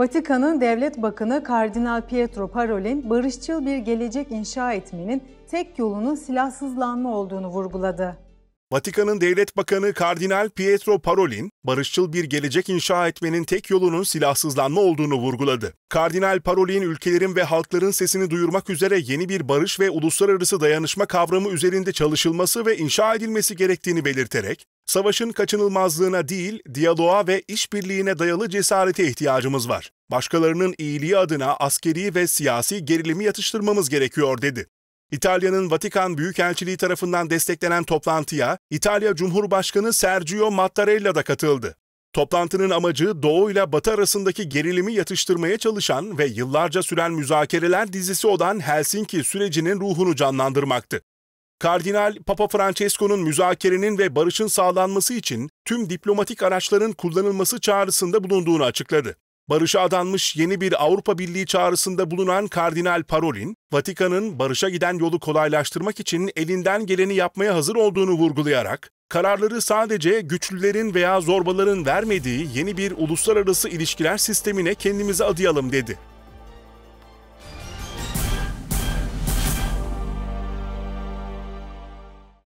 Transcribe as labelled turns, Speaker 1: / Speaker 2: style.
Speaker 1: Vatikan'ın Devlet Bakanı Kardinal Pietro Parolin, barışçıl bir gelecek inşa etmenin tek yolunun silahsızlanma olduğunu vurguladı.
Speaker 2: Vatikan'ın Devlet Bakanı Kardinal Pietro Parolin, barışçıl bir gelecek inşa etmenin tek yolunun silahsızlanma olduğunu vurguladı. Kardinal Parolin, ülkelerin ve halkların sesini duyurmak üzere yeni bir barış ve uluslararası dayanışma kavramı üzerinde çalışılması ve inşa edilmesi gerektiğini belirterek, savaşın kaçınılmazlığına değil, diyaloğa ve işbirliğine dayalı cesarete ihtiyacımız var. Başkalarının iyiliği adına askeri ve siyasi gerilimi yatıştırmamız gerekiyor dedi. İtalya'nın Vatikan Büyükelçiliği tarafından desteklenen toplantıya İtalya Cumhurbaşkanı Sergio Mattarella da katıldı. Toplantının amacı Doğu ile Batı arasındaki gerilimi yatıştırmaya çalışan ve yıllarca süren müzakereler dizisi olan Helsinki sürecinin ruhunu canlandırmaktı. Kardinal Papa Francesco'nun müzakerenin ve barışın sağlanması için tüm diplomatik araçların kullanılması çağrısında bulunduğunu açıkladı. Barışa adanmış yeni bir Avrupa Birliği çağrısında bulunan Kardinal Parolin, Vatikan'ın barışa giden yolu kolaylaştırmak için elinden geleni yapmaya hazır olduğunu vurgulayarak, kararları sadece güçlülerin veya zorbaların vermediği yeni bir uluslararası ilişkiler sistemine kendimizi adayalım dedi.